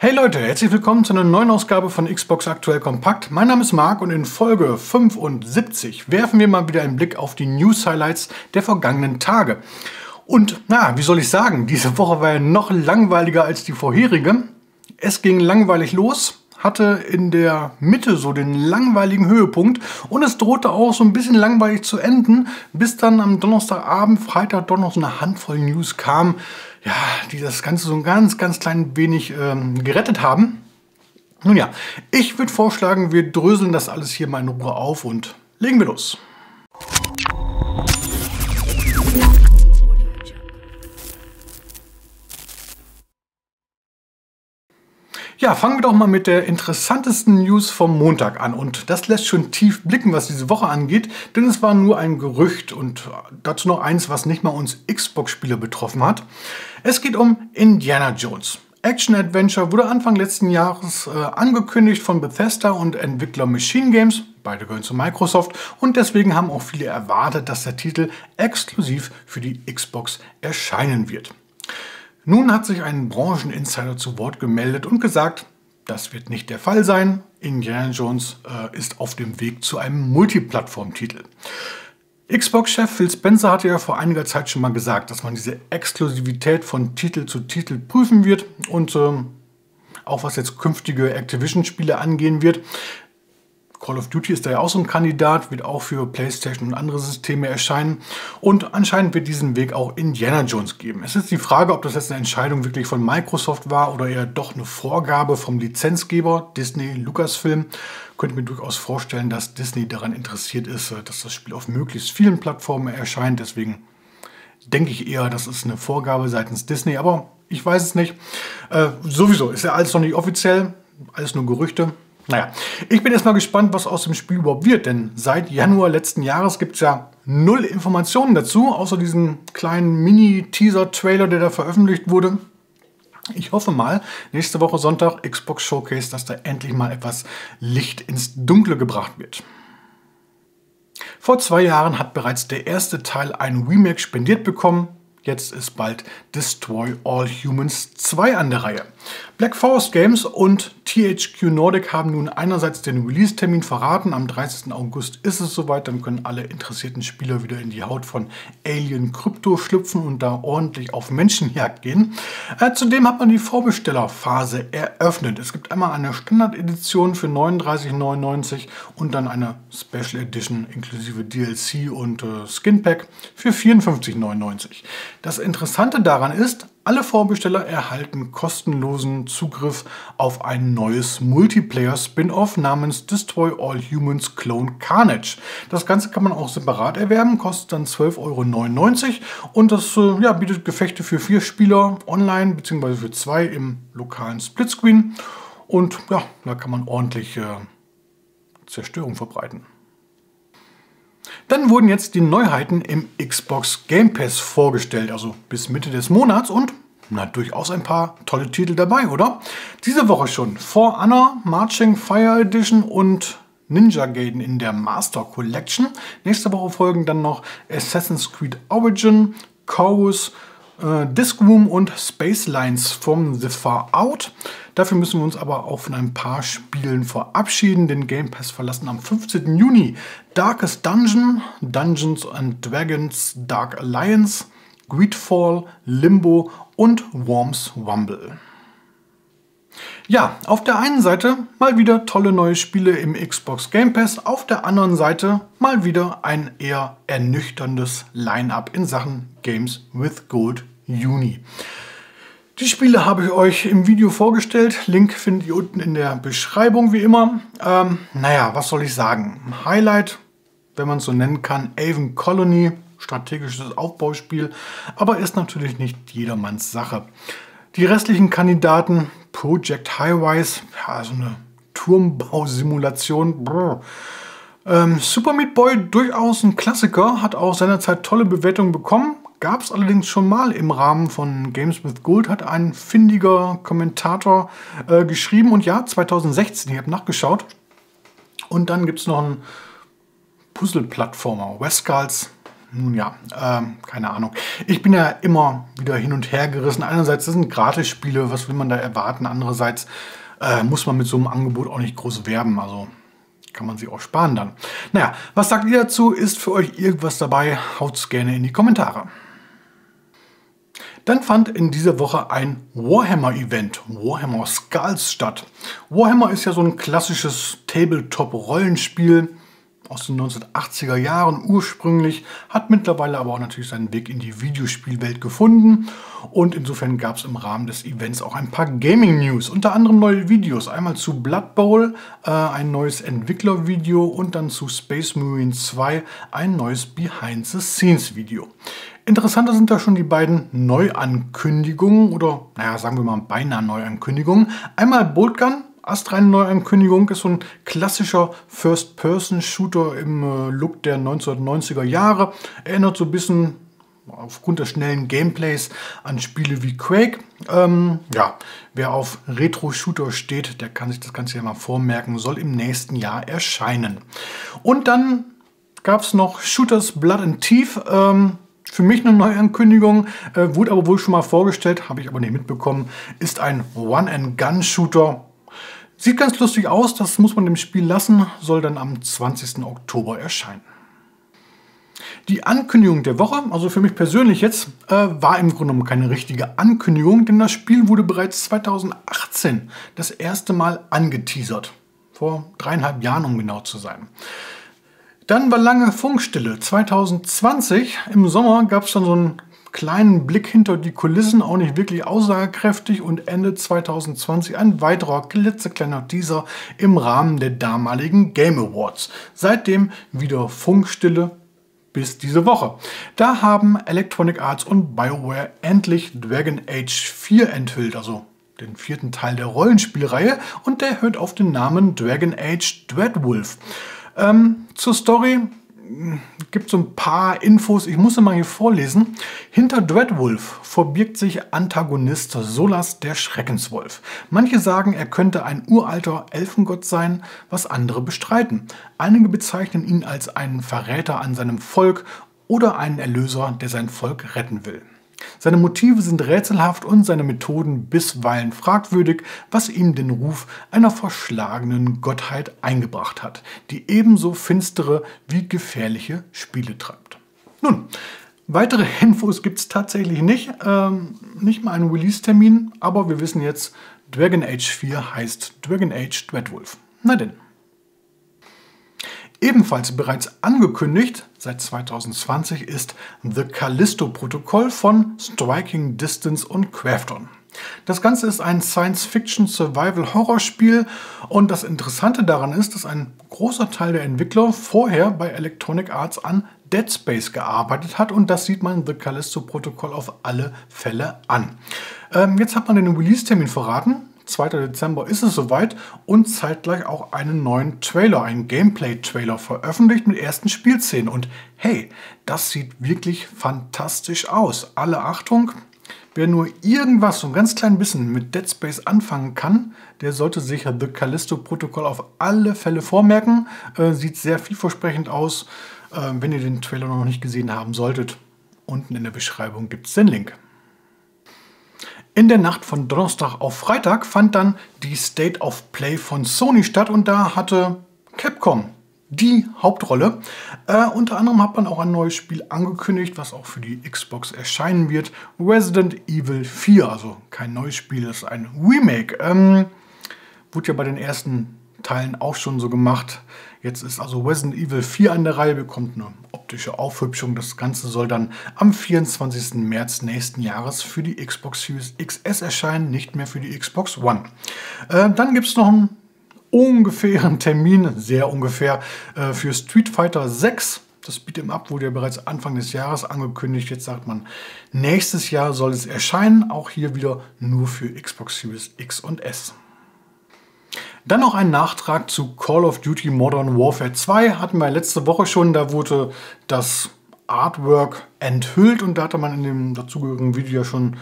Hey Leute, herzlich willkommen zu einer neuen Ausgabe von Xbox Aktuell Kompakt. Mein Name ist Marc und in Folge 75 werfen wir mal wieder einen Blick auf die News-Highlights der vergangenen Tage. Und na, wie soll ich sagen, diese Woche war ja noch langweiliger als die vorherige. Es ging langweilig los, hatte in der Mitte so den langweiligen Höhepunkt und es drohte auch so ein bisschen langweilig zu enden, bis dann am Donnerstagabend, Freitag doch noch so eine Handvoll News kam, ja, die das Ganze so ein ganz, ganz klein wenig ähm, gerettet haben. Nun ja, ich würde vorschlagen, wir dröseln das alles hier mal in Ruhe auf und legen wir los. Ja, fangen wir doch mal mit der interessantesten News vom Montag an. Und das lässt schon tief blicken, was diese Woche angeht, denn es war nur ein Gerücht und dazu noch eins, was nicht mal uns Xbox-Spieler betroffen hat. Es geht um Indiana Jones. Action Adventure wurde Anfang letzten Jahres äh, angekündigt von Bethesda und Entwickler Machine Games. Beide gehören zu Microsoft und deswegen haben auch viele erwartet, dass der Titel exklusiv für die Xbox erscheinen wird. Nun hat sich ein Brancheninsider zu Wort gemeldet und gesagt, das wird nicht der Fall sein. Indiana Jones äh, ist auf dem Weg zu einem Multiplattform-Titel. Xbox-Chef Phil Spencer hatte ja vor einiger Zeit schon mal gesagt, dass man diese Exklusivität von Titel zu Titel prüfen wird und äh, auch was jetzt künftige Activision-Spiele angehen wird. Call of Duty ist da ja auch so ein Kandidat, wird auch für PlayStation und andere Systeme erscheinen. Und anscheinend wird diesen Weg auch Indiana Jones geben. Es ist die Frage, ob das jetzt eine Entscheidung wirklich von Microsoft war oder eher doch eine Vorgabe vom Lizenzgeber Disney Lucasfilm. Könnte mir durchaus vorstellen, dass Disney daran interessiert ist, äh, dass das Spiel auf möglichst vielen Plattformen erscheint. Deswegen denke ich eher, das ist eine Vorgabe seitens Disney. Aber ich weiß es nicht. Äh, sowieso ist ja alles noch nicht offiziell, alles nur Gerüchte. Naja, ich bin erstmal gespannt, was aus dem Spiel überhaupt wird, denn seit Januar letzten Jahres gibt es ja null Informationen dazu, außer diesem kleinen Mini-Teaser-Trailer, der da veröffentlicht wurde. Ich hoffe mal, nächste Woche Sonntag Xbox Showcase, dass da endlich mal etwas Licht ins Dunkle gebracht wird. Vor zwei Jahren hat bereits der erste Teil ein Remake spendiert bekommen. Jetzt ist bald Destroy All Humans 2 an der Reihe. Black Forest Games und THQ Nordic haben nun einerseits den Release-Termin verraten. Am 30. August ist es soweit. Dann können alle interessierten Spieler wieder in die Haut von Alien Crypto schlüpfen und da ordentlich auf Menschenjagd gehen. Äh, zudem hat man die Vorbestellerphase eröffnet. Es gibt einmal eine Standard-Edition für 39,99 und dann eine Special Edition inklusive DLC und äh, Skin Pack für 54,99. Das Interessante daran ist, alle Vorbesteller erhalten kostenlosen Zugriff auf ein neues Multiplayer-Spin-Off namens Destroy All Humans Clone Carnage. Das Ganze kann man auch separat erwerben, kostet dann 12,99 Euro und das äh, ja, bietet Gefechte für vier Spieler online bzw. für zwei im lokalen Splitscreen. Und ja, da kann man ordentlich äh, Zerstörung verbreiten. Dann wurden jetzt die Neuheiten im Xbox Game Pass vorgestellt, also bis Mitte des Monats und na, durchaus ein paar tolle Titel dabei, oder? Diese Woche schon For Honor, Marching Fire Edition und Ninja Gaiden in der Master Collection. Nächste Woche folgen dann noch Assassin's Creed Origin, Chorus, äh, Discroom und Space Lines from the Far Out. Dafür müssen wir uns aber auch von ein paar Spielen verabschieden. Den Game Pass verlassen am 15. Juni Darkest Dungeon, Dungeons and Dragons Dark Alliance, Greedfall, Limbo und Worms Wumble. Ja, auf der einen Seite mal wieder tolle neue Spiele im Xbox Game Pass, auf der anderen Seite mal wieder ein eher ernüchterndes Line-up in Sachen Games with Gold Juni. Die Spiele habe ich euch im Video vorgestellt. Link findet ihr unten in der Beschreibung wie immer. Ähm, naja, was soll ich sagen? Highlight, wenn man es so nennen kann, Avon Colony, strategisches Aufbauspiel, aber ist natürlich nicht jedermanns Sache. Die restlichen Kandidaten, Project Highwise, ja, so eine Turmbausimulation. Ähm, Super Meat Boy durchaus ein Klassiker, hat auch seinerzeit tolle Bewertungen bekommen. Gab es allerdings schon mal im Rahmen von Games with Gold, hat ein findiger Kommentator äh, geschrieben. Und ja, 2016, ich habe nachgeschaut. Und dann gibt es noch einen Puzzle-Plattformer, Westgals nun ja, ähm, keine Ahnung. Ich bin ja immer wieder hin und her gerissen. Einerseits das sind Gratis-Spiele, was will man da erwarten? Andererseits äh, muss man mit so einem Angebot auch nicht groß werben. Also kann man sich auch sparen dann. Naja, was sagt ihr dazu? Ist für euch irgendwas dabei? Haut's gerne in die Kommentare. Dann fand in dieser Woche ein Warhammer-Event, Warhammer Skulls, statt. Warhammer ist ja so ein klassisches Tabletop-Rollenspiel aus den 1980er Jahren ursprünglich, hat mittlerweile aber auch natürlich seinen Weg in die Videospielwelt gefunden und insofern gab es im Rahmen des Events auch ein paar Gaming-News, unter anderem neue Videos, einmal zu Blood Bowl, äh, ein neues Entwicklervideo und dann zu Space Marine 2 ein neues Behind-the-Scenes-Video. Interessanter sind da schon die beiden Neuankündigungen oder, naja, sagen wir mal beinahe Neuankündigungen. Einmal Boltgun, astreine Neuankündigung ist so ein klassischer First-Person-Shooter im äh, Look der 1990er Jahre. Erinnert so ein bisschen aufgrund des schnellen Gameplays an Spiele wie Quake. Ähm, ja, wer auf Retro-Shooter steht, der kann sich das Ganze ja mal vormerken, soll im nächsten Jahr erscheinen. Und dann gab es noch Shooters Blood and Teeth. Ähm, für mich eine Neuankündigung, äh, wurde aber wohl schon mal vorgestellt, habe ich aber nicht mitbekommen, ist ein One-and-Gun-Shooter Sieht ganz lustig aus, das muss man dem Spiel lassen, soll dann am 20. Oktober erscheinen. Die Ankündigung der Woche, also für mich persönlich jetzt, äh, war im Grunde genommen keine richtige Ankündigung, denn das Spiel wurde bereits 2018 das erste Mal angeteasert. Vor dreieinhalb Jahren, um genau zu sein. Dann war lange Funkstille. 2020 im Sommer gab es dann so ein kleinen Blick hinter die Kulissen auch nicht wirklich aussagekräftig und Ende 2020 ein weiterer klitzekleiner Teaser im Rahmen der damaligen Game Awards. Seitdem wieder Funkstille bis diese Woche. Da haben Electronic Arts und BioWare endlich Dragon Age 4 enthüllt, also den vierten Teil der Rollenspielreihe und der hört auf den Namen Dragon Age Dreadwolf. Ähm, zur Story, gibt so ein paar Infos. Ich muss sie mal hier vorlesen. Hinter Dreadwolf verbirgt sich Antagonist Solas der Schreckenswolf. Manche sagen, er könnte ein uralter Elfengott sein, was andere bestreiten. Einige bezeichnen ihn als einen Verräter an seinem Volk oder einen Erlöser, der sein Volk retten will. Seine Motive sind rätselhaft und seine Methoden bisweilen fragwürdig, was ihm den Ruf einer verschlagenen Gottheit eingebracht hat, die ebenso finstere wie gefährliche Spiele treibt. Nun, weitere Infos gibt es tatsächlich nicht, ähm, nicht mal einen Release-Termin, aber wir wissen jetzt, Dragon Age 4 heißt Dragon Age Dreadwolf. Na denn. Ebenfalls bereits angekündigt seit 2020 ist The Callisto-Protokoll von Striking Distance und Crafton. Das Ganze ist ein Science-Fiction-Survival-Horror-Spiel und das Interessante daran ist, dass ein großer Teil der Entwickler vorher bei Electronic Arts an Dead Space gearbeitet hat und das sieht man The Callisto-Protokoll auf alle Fälle an. Ähm, jetzt hat man den Release-Termin verraten. 2. Dezember ist es soweit und zeitgleich auch einen neuen Trailer, einen Gameplay-Trailer veröffentlicht mit ersten Spielszenen. Und hey, das sieht wirklich fantastisch aus. Alle Achtung, wer nur irgendwas, so ein ganz klein bisschen mit Dead Space anfangen kann, der sollte sich The Callisto-Protokoll auf alle Fälle vormerken. Äh, sieht sehr vielversprechend aus. Äh, wenn ihr den Trailer noch nicht gesehen haben solltet, unten in der Beschreibung gibt es den Link. In der Nacht von Donnerstag auf Freitag fand dann die State of Play von Sony statt und da hatte Capcom die Hauptrolle. Äh, unter anderem hat man auch ein neues Spiel angekündigt, was auch für die Xbox erscheinen wird. Resident Evil 4, also kein neues Spiel, das ist ein Remake. Ähm, wurde ja bei den ersten Teilen auch schon so gemacht. Jetzt ist also Resident Evil 4 an der Reihe, bekommt eine optische Aufhübschung. Das Ganze soll dann am 24. März nächsten Jahres für die Xbox Series XS erscheinen, nicht mehr für die Xbox One. Äh, dann gibt es noch einen ungefähren Termin, sehr ungefähr, äh, für Street Fighter 6. Das Beat'em Up wurde ja bereits Anfang des Jahres angekündigt. Jetzt sagt man, nächstes Jahr soll es erscheinen. Auch hier wieder nur für Xbox Series X und S. Dann noch ein Nachtrag zu Call of Duty Modern Warfare 2. Hatten wir letzte Woche schon. Da wurde das Artwork enthüllt und da hatte man in dem dazugehörigen Video ja schon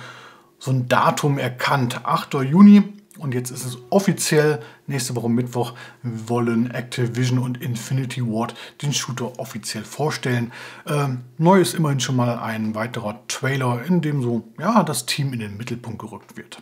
so ein Datum erkannt. 8. Juni. und jetzt ist es offiziell. Nächste Woche Mittwoch wollen Activision und Infinity Ward den Shooter offiziell vorstellen. Ähm, neu ist immerhin schon mal ein weiterer Trailer, in dem so ja, das Team in den Mittelpunkt gerückt wird.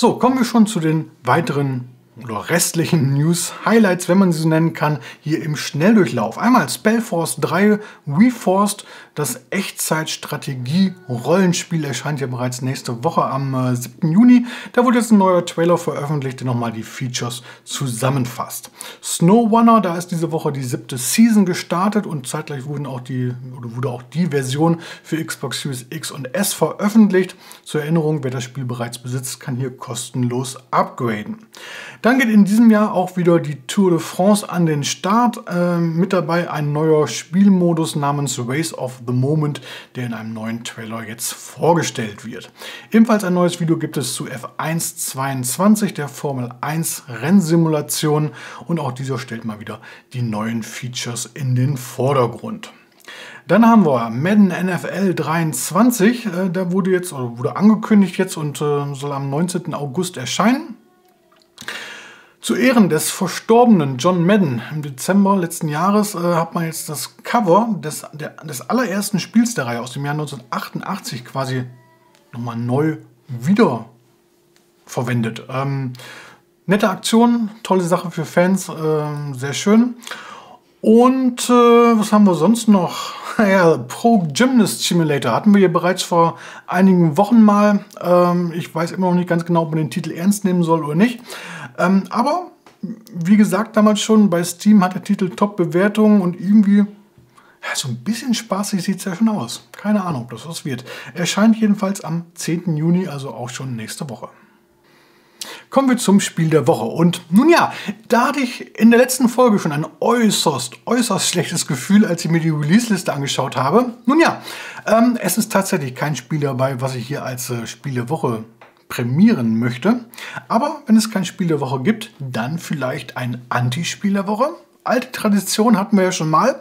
So, kommen wir schon zu den weiteren oder restlichen News-Highlights, wenn man sie so nennen kann, hier im Schnelldurchlauf. Einmal Spellforce 3 Reforced, das Echtzeit-Strategie-Rollenspiel erscheint ja bereits nächste Woche am äh, 7. Juni. Da wurde jetzt ein neuer Trailer veröffentlicht, der nochmal die Features zusammenfasst. Snow Runner, da ist diese Woche die siebte Season gestartet und zeitgleich wurden auch die, oder wurde auch die Version für Xbox Series X und S veröffentlicht. Zur Erinnerung, wer das Spiel bereits besitzt, kann hier kostenlos upgraden. Dann geht in diesem Jahr auch wieder die Tour de France an den Start. Äh, mit dabei ein neuer Spielmodus namens Race of the Moment, der in einem neuen Trailer jetzt vorgestellt wird. Ebenfalls ein neues Video gibt es zu F1 22, der Formel 1 Rennsimulation. Und auch dieser stellt mal wieder die neuen Features in den Vordergrund. Dann haben wir Madden NFL 23. Äh, da wurde jetzt oder wurde angekündigt jetzt und äh, soll am 19. August erscheinen. Zu Ehren des verstorbenen John Madden im Dezember letzten Jahres äh, hat man jetzt das Cover des, der, des allerersten Spiels der Reihe aus dem Jahr 1988 quasi nochmal neu wieder verwendet. Ähm, nette Aktion, tolle Sache für Fans, äh, sehr schön. Und äh, was haben wir sonst noch? Ja, Pro Gymnast Simulator hatten wir hier bereits vor einigen Wochen mal. Ähm, ich weiß immer noch nicht ganz genau, ob man den Titel ernst nehmen soll oder nicht. Ähm, aber wie gesagt, damals schon bei Steam hat der Titel Top-Bewertungen und irgendwie ja, so ein bisschen spaßig sieht es ja schon aus. Keine Ahnung, ob das was wird. Erscheint jedenfalls am 10. Juni, also auch schon nächste Woche. Kommen wir zum Spiel der Woche. Und nun ja, da hatte ich in der letzten Folge schon ein äußerst, äußerst schlechtes Gefühl, als ich mir die Release-Liste angeschaut habe. Nun ja, ähm, es ist tatsächlich kein Spiel dabei, was ich hier als äh, Spiel der Woche prämieren möchte. Aber wenn es kein Spiel der Woche gibt, dann vielleicht ein Anti-Spiel der Woche. Alte Tradition hatten wir ja schon mal.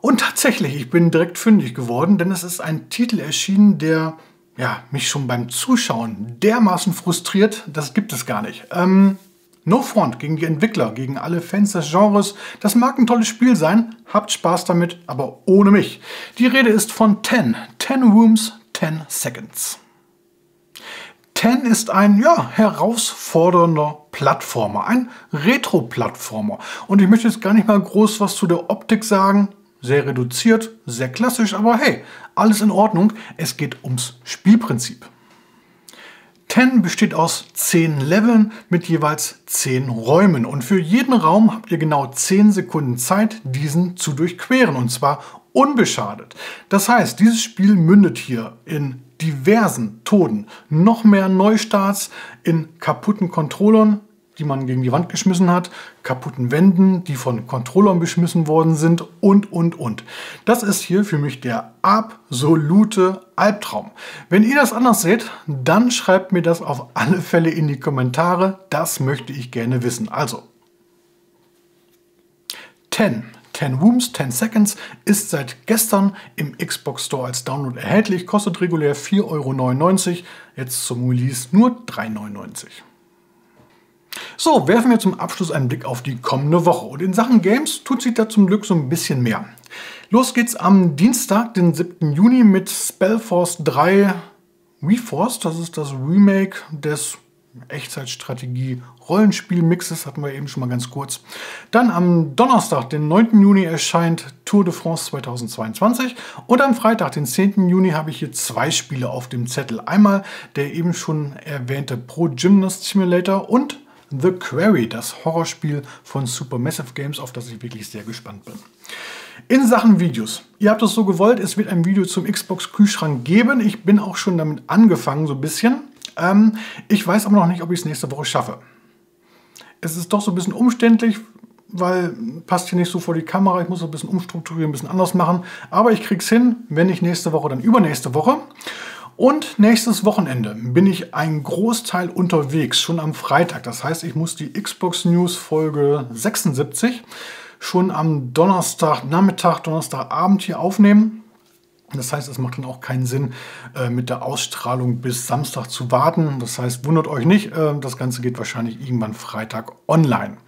Und tatsächlich, ich bin direkt fündig geworden, denn es ist ein Titel erschienen, der ja, mich schon beim Zuschauen dermaßen frustriert, das gibt es gar nicht. Ähm, no Front gegen die Entwickler, gegen alle Fans des Genres. Das mag ein tolles Spiel sein, habt Spaß damit, aber ohne mich. Die Rede ist von 10. 10 Rooms, 10 Seconds. Ten ist ein ja, herausfordernder Plattformer, ein Retro-Plattformer. Und ich möchte jetzt gar nicht mal groß was zu der Optik sagen. Sehr reduziert, sehr klassisch, aber hey, alles in Ordnung. Es geht ums Spielprinzip. Ten besteht aus 10 Leveln mit jeweils 10 Räumen. Und für jeden Raum habt ihr genau 10 Sekunden Zeit, diesen zu durchqueren. Und zwar unbeschadet. Das heißt, dieses Spiel mündet hier in diversen Toten, noch mehr Neustarts in kaputten Controllern, die man gegen die Wand geschmissen hat, kaputten Wänden, die von Controllern beschmissen worden sind und, und, und. Das ist hier für mich der absolute Albtraum. Wenn ihr das anders seht, dann schreibt mir das auf alle Fälle in die Kommentare. Das möchte ich gerne wissen. Also, 10 10 Rooms, 10 Seconds ist seit gestern im Xbox Store als Download erhältlich, kostet regulär 4,99 Euro, jetzt zum Release nur 3,99 Euro. So, werfen wir zum Abschluss einen Blick auf die kommende Woche. Und in Sachen Games tut sich da zum Glück so ein bisschen mehr. Los geht's am Dienstag, den 7. Juni mit Spellforce 3 Reforced. Das ist das Remake des Echtzeitstrategie Rollenspiel-Mixes, hatten wir eben schon mal ganz kurz. Dann am Donnerstag, den 9. Juni, erscheint Tour de France 2022. Und am Freitag, den 10. Juni, habe ich hier zwei Spiele auf dem Zettel. Einmal der eben schon erwähnte Pro Gymnast Simulator und The Quarry, das Horrorspiel von Supermassive Games, auf das ich wirklich sehr gespannt bin. In Sachen Videos. Ihr habt es so gewollt, es wird ein Video zum Xbox Kühlschrank geben. Ich bin auch schon damit angefangen, so ein bisschen. Ähm, ich weiß aber noch nicht, ob ich es nächste Woche schaffe. Es ist doch so ein bisschen umständlich, weil passt hier nicht so vor die Kamera. Ich muss ein bisschen umstrukturieren, ein bisschen anders machen. Aber ich kriege es hin, wenn nicht nächste Woche, dann übernächste Woche. Und nächstes Wochenende bin ich einen Großteil unterwegs, schon am Freitag. Das heißt, ich muss die Xbox News Folge 76 schon am Donnerstag Nachmittag, Donnerstagabend hier aufnehmen. Das heißt, es macht dann auch keinen Sinn, äh, mit der Ausstrahlung bis Samstag zu warten. Das heißt, wundert euch nicht, äh, das Ganze geht wahrscheinlich irgendwann Freitag online.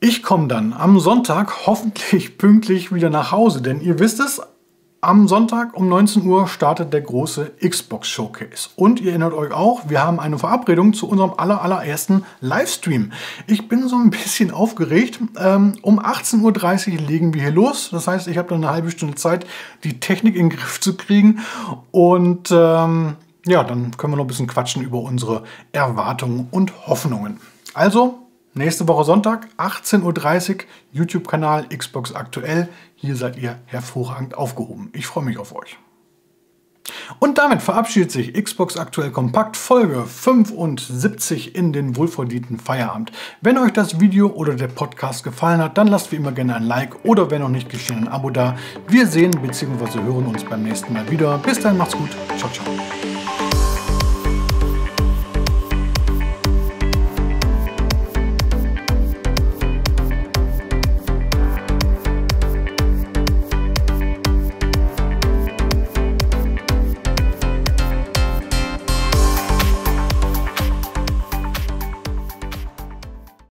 Ich komme dann am Sonntag hoffentlich pünktlich wieder nach Hause, denn ihr wisst es, am Sonntag um 19 Uhr startet der große Xbox Showcase. Und ihr erinnert euch auch, wir haben eine Verabredung zu unserem aller, allerersten Livestream. Ich bin so ein bisschen aufgeregt. Ähm, um 18.30 Uhr legen wir hier los. Das heißt, ich habe dann eine halbe Stunde Zeit, die Technik in den Griff zu kriegen. Und ähm, ja, dann können wir noch ein bisschen quatschen über unsere Erwartungen und Hoffnungen. Also, Nächste Woche Sonntag, 18.30 Uhr, YouTube-Kanal Xbox Aktuell. Hier seid ihr hervorragend aufgehoben. Ich freue mich auf euch. Und damit verabschiedet sich Xbox Aktuell Kompakt Folge 75 in den wohlverdienten Feierabend. Wenn euch das Video oder der Podcast gefallen hat, dann lasst wie immer gerne ein Like oder wenn noch nicht geschehen ein Abo da. Wir sehen bzw. hören uns beim nächsten Mal wieder. Bis dann, macht's gut. Ciao, ciao.